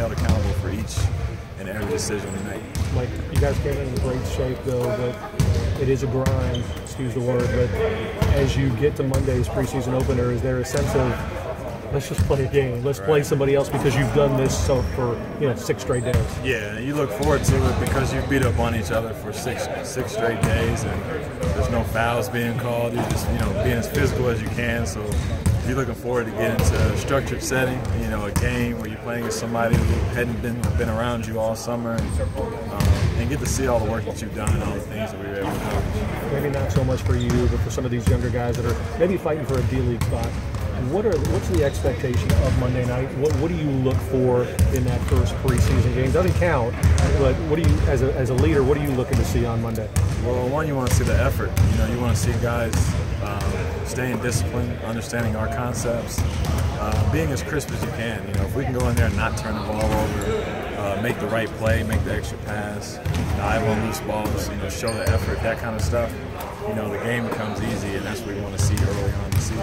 held accountable for each and every decision we make. Like you guys came in in great shape though, but it is a grind. Excuse the word, but as you get to Monday's preseason opener, is there a sense of let's just play a game, let's play somebody else because you've done this so for you know six straight days? Yeah, you look forward to it because you beat up on each other for six six straight days, and there's no fouls being called. You're just you know being as physical as you can. So you're looking forward to get into a structured setting. You know, a game where you're playing with somebody who hadn't been been around you all summer, and, um, and get to see all the work that you've done and all the things that we were able to accomplish. Maybe not so much for you, but for some of these younger guys that are maybe fighting for a D League spot. What are what's the expectation of Monday night? What what do you look for in that first preseason game? Doesn't count, but what do you as a, as a leader? What are you looking to see on Monday? Well, one, you want to see the effort. You know, you want to see guys staying disciplined, understanding our concepts, uh, being as crisp as you can. You know, if we can go in there and not turn the ball over, uh, make the right play, make the extra pass, dive on loose balls, you know, show the effort, that kind of stuff. You know, the game becomes easy, and that's what we want to see early on in the season.